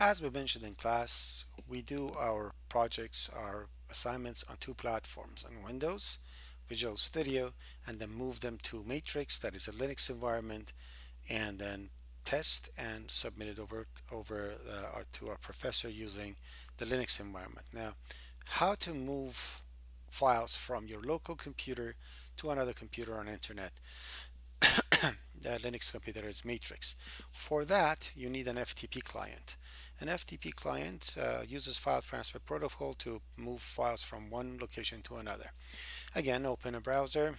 As we mentioned in class, we do our projects, our assignments on two platforms, on Windows, Visual Studio, and then move them to Matrix, that is a Linux environment, and then test and submit it over, over uh, to our professor using the Linux environment. Now, how to move files from your local computer to another computer on internet. the Linux computer is Matrix. For that, you need an FTP client. An FTP client uh, uses file transfer protocol to move files from one location to another. Again, open a browser.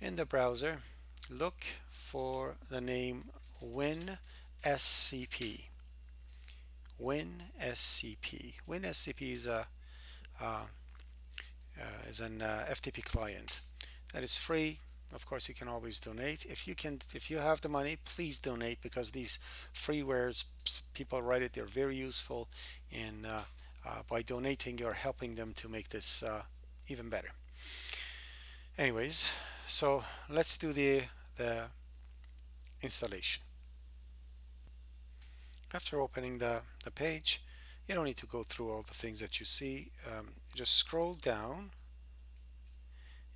In the browser, look for the name WinSCP. WinSCP. WinSCP is a uh, uh, is an uh, FTP client that is free. Of course, you can always donate. If you can, if you have the money, please donate because these freewares, people write it, they're very useful. And uh, uh, by donating, you're helping them to make this uh, even better. Anyways, so let's do the the installation. After opening the, the page, you don't need to go through all the things that you see. Um, just scroll down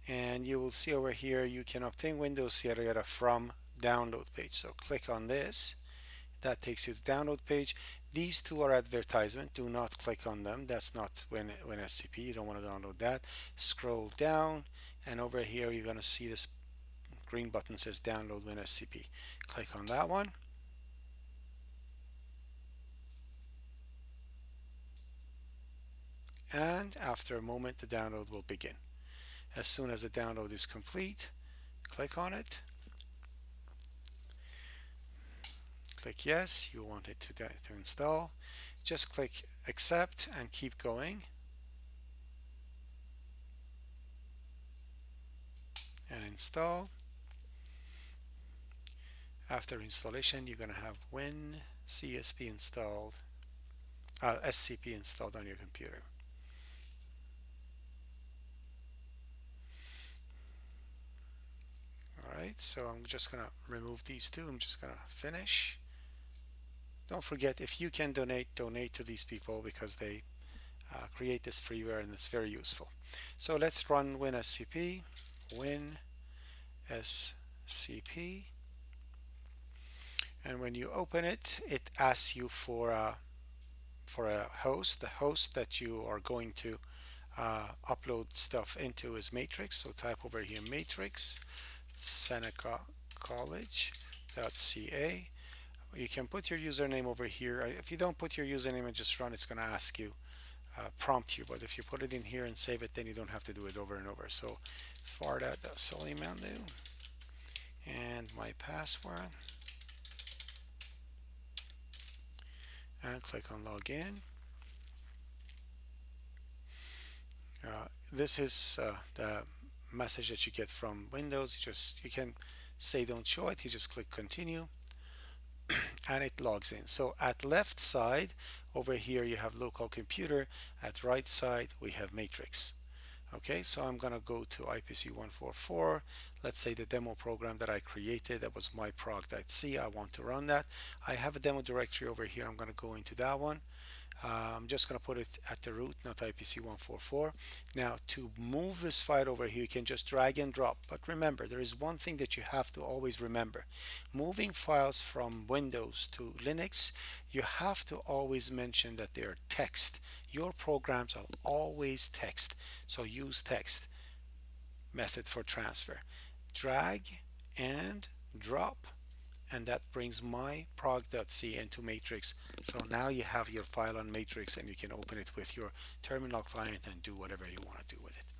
and you will see over here you can obtain Windows yada from download page. So click on this. That takes you to download page. These two are advertisement. Do not click on them. That's not when when SCP. You don't want to download that. Scroll down and over here you're going to see this green button says download WinSCP. Click on that one. and after a moment the download will begin. As soon as the download is complete, click on it. Click yes, you want it to, to install. Just click accept and keep going. And install. After installation, you're going to have WinCSP installed, uh, SCP installed on your computer. Right so I'm just gonna remove these two. I'm just gonna finish. Don't forget if you can donate donate to these people because they uh, create this freeware and it's very useful. So let's run WinSCP WinSCP. And when you open it it asks you for a for a host. The host that you are going to uh, upload stuff into is matrix. So type over here matrix Seneca College.ca. You can put your username over here. Uh, if you don't put your username and just run, it's going to ask you, uh, prompt you. But if you put it in here and save it, then you don't have to do it over and over. So Fardad Soleimanloo and my password. And click on login. Uh, this is uh, the message that you get from Windows. You just you can say don't show it. You just click continue and it logs in. So at left side over here you have local computer. At right side we have matrix. Okay, so I'm gonna go to IPC 144. Let's say the demo program that I created that was myprog.c. I want to run that. I have a demo directory over here. I'm gonna go into that one. Uh, I'm just going to put it at the root, not IPC144. Now, to move this file over here, you can just drag and drop. But remember, there is one thing that you have to always remember. Moving files from Windows to Linux, you have to always mention that they are text. Your programs are always text, so use text method for transfer. Drag and drop and that brings my prog.c into matrix. So now you have your file on matrix and you can open it with your terminal client and do whatever you want to do with it